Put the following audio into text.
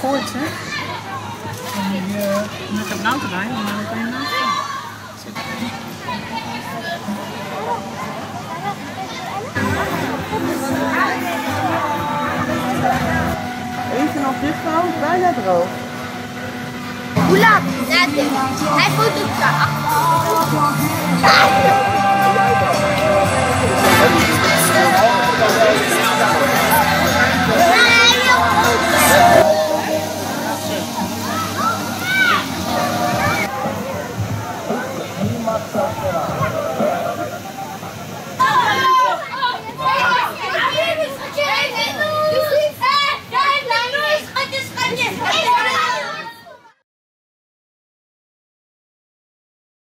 koorts, hè? En die, uh, ik heb nou erbij, maar dan kan je naast Even nog bijna droog. Hoe laat? Hij foto's daar. 上去。